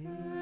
Okay.